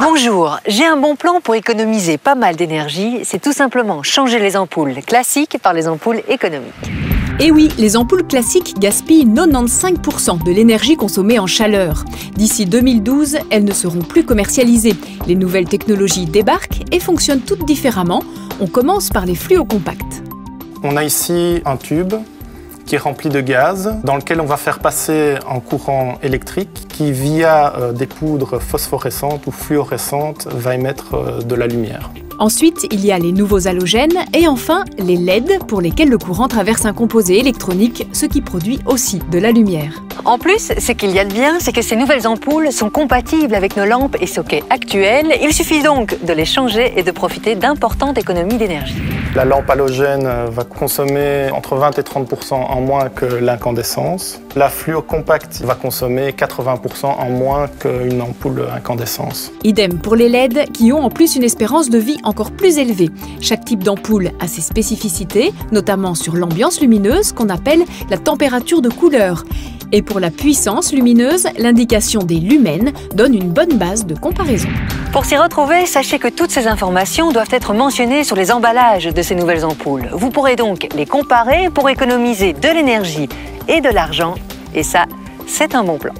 Bonjour, j'ai un bon plan pour économiser pas mal d'énergie. C'est tout simplement changer les ampoules classiques par les ampoules économiques. Et eh oui, les ampoules classiques gaspillent 95% de l'énergie consommée en chaleur. D'ici 2012, elles ne seront plus commercialisées. Les nouvelles technologies débarquent et fonctionnent toutes différemment. On commence par les fluocompacts. On a ici un tube qui est rempli de gaz, dans lequel on va faire passer un courant électrique qui, via euh, des poudres phosphorescentes ou fluorescentes, va émettre euh, de la lumière. Ensuite, il y a les nouveaux halogènes et enfin les LED pour lesquels le courant traverse un composé électronique, ce qui produit aussi de la lumière. En plus, ce qu'il y a de bien, c'est que ces nouvelles ampoules sont compatibles avec nos lampes et sockets actuels. Il suffit donc de les changer et de profiter d'importantes économies d'énergie. La lampe halogène va consommer entre 20 et 30% en moins que l'incandescence. La fluo compacte va consommer 80% en moins qu'une ampoule incandescence. Idem pour les LED qui ont en plus une espérance de vie encore plus élevée. Chaque type d'ampoule a ses spécificités, notamment sur l'ambiance lumineuse qu'on appelle la température de couleur. Et pour la puissance lumineuse, l'indication des lumens donne une bonne base de comparaison. Pour s'y retrouver, sachez que toutes ces informations doivent être mentionnées sur les emballages de ces nouvelles ampoules. Vous pourrez donc les comparer pour économiser de l'énergie et de l'argent. Et ça, c'est un bon plan.